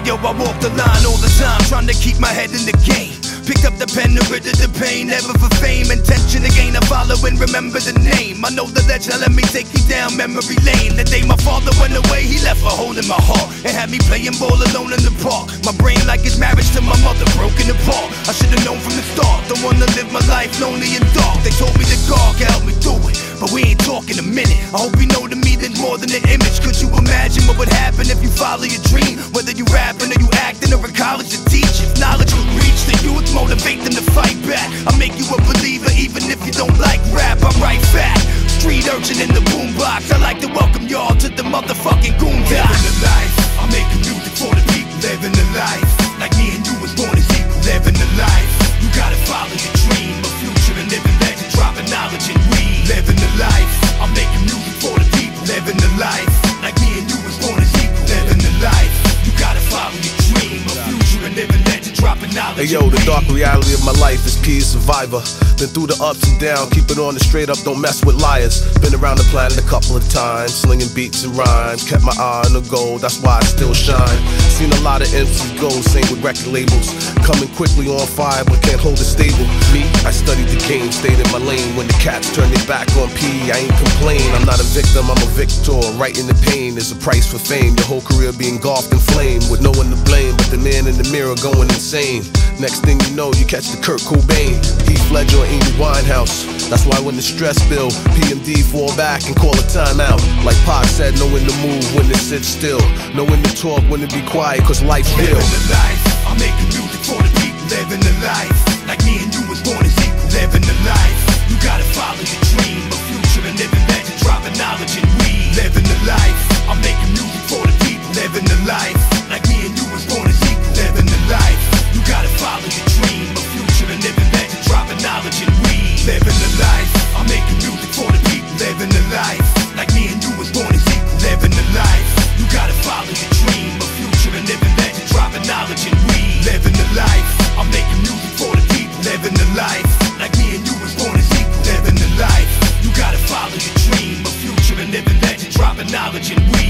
yo, I walk the line all the time, trying to keep my head in the game. Picked up the pen and rid of the pain, never for fame. Intention to gain a following, remember the name. I know that they're telling me take you down memory lane. The day my father went away, he left a hole in my heart and had me playing ball alone in the park. My brain like his marriage to my mother broken apart. I should've known from the start, don't wanna live my life lonely and dark. They told me that God can help me through it, but we ain't talking a minute. I hope you know to me there's more than an image. Could you imagine what would happen if you follow your dream? Whether you rapping or you acting or in college or teaching knowledge will reach the youth, motivate them to fight back. I make you a believer even if you don't like rap. I'm right back. Street urchin in the boombox. I like to welcome y'all to the motherfucking goon Living the life. Making Dropping knowledge. Hey yo, the dark reality of my life is P survivor. Been through the ups and downs, keep it on the straight up, don't mess with liars. Been around the planet a couple of times, slinging beats and rhymes. Kept my eye on the goal, that's why I still shine. Seen a lot of MCs go, same with record labels. Coming quickly on fire, but can't hold it stable. Me, I studied the game, stayed in my lane. When the cats turn their back on P, I ain't complain. I'm not a victim, I'm a victor. Right in the pain is a price for fame. Your whole career being engulfed in flame, in the mirror going insane. Next thing you know, you catch the Kurt Cobain, Heath Ledger, or Amy Winehouse. That's why when the stress build, PMD fall back and call a timeout. Like Pac said, know when to move, when to sit still. Know when to talk, when to be quiet, cause life's real. Knowledge and life.